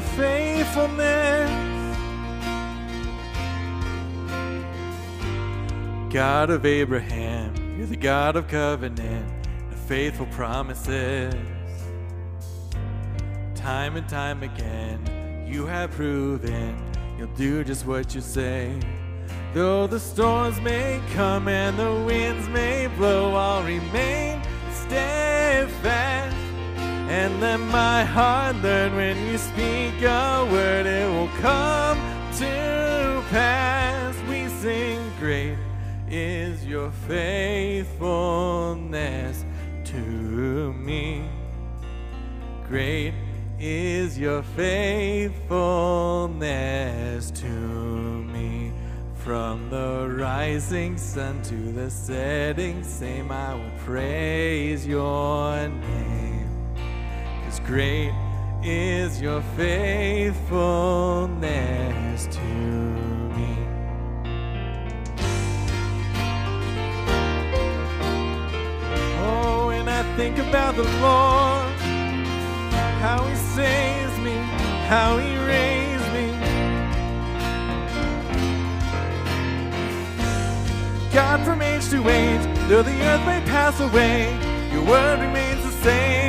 faithfulness. God of Abraham, you're the God of covenant and faithful promises. Time and time again, you have proven you'll do just what you say. Though the storms may come and the winds may blow, I'll remain steadfast. And let my heart learn when you speak a word, it will come to pass. We sing, Great is your faithfulness to me. Great is your faithfulness to me. From the rising sun to the setting same, I will praise your name. Great is your faithfulness to me. Oh, when I think about the Lord, how he saves me, how he raised me. God from age to age, though the earth may pass away, your word remains the same.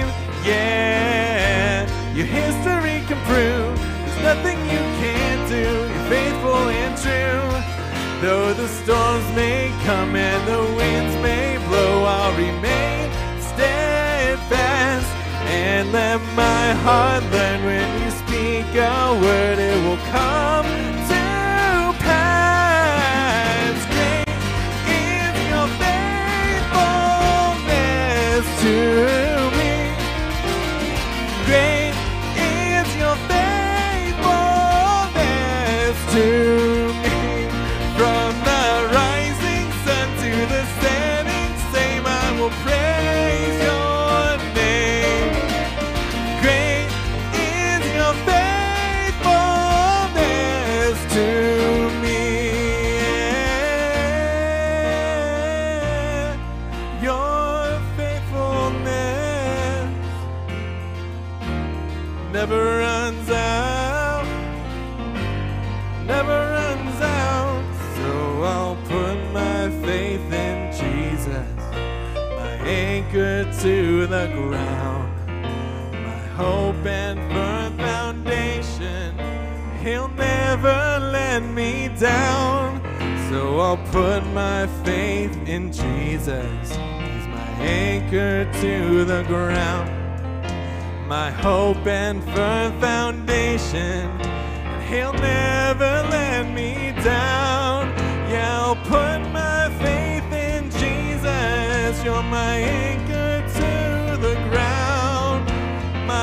Yeah, your history can prove there's nothing you can't do. You're faithful and true. Though the storms may come and the winds may blow, I'll remain steadfast and let my heart learn when you speak a word, it will come ground, my hope and firm foundation. He'll never let me down. So I'll put my faith in Jesus. He's my anchor to the ground my hope and firm foundation. And he'll never let me down. Yeah, I'll put my faith in Jesus. You're my anchor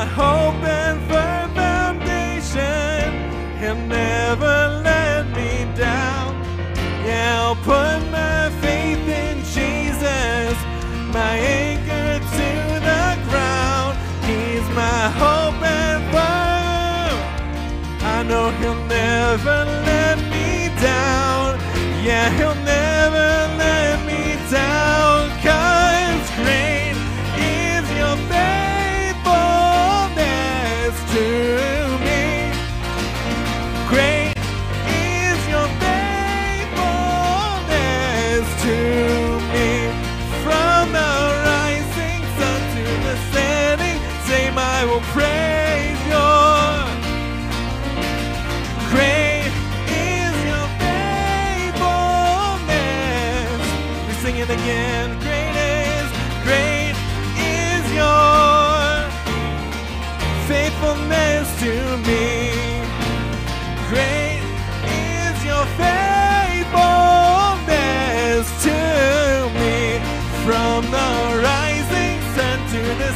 My hope and firm foundation. He'll never let me down. Yeah, I'll put my faith in Jesus. My anchor to the ground. He's my hope and firm. I know he'll never let me down. Yeah, he'll never praise your. Great is your faithfulness. We sing it again. Great is, great is your faithfulness to me. Great is your faithfulness to me. From the rising sun to the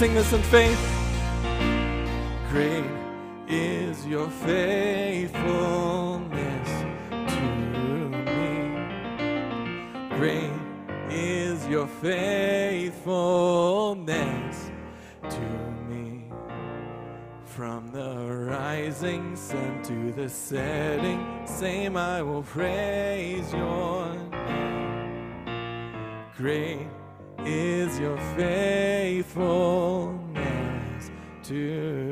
sing this in faith. Great is your faithfulness to me. Great is your faithfulness to me. From the rising sun to the setting, same I will praise your name. Great is your faithfulness to